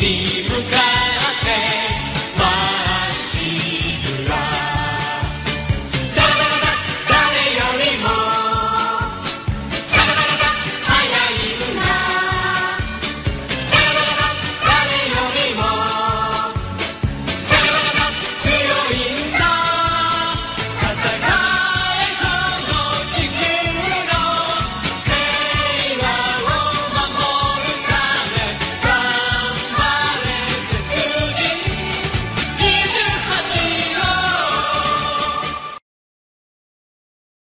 TV.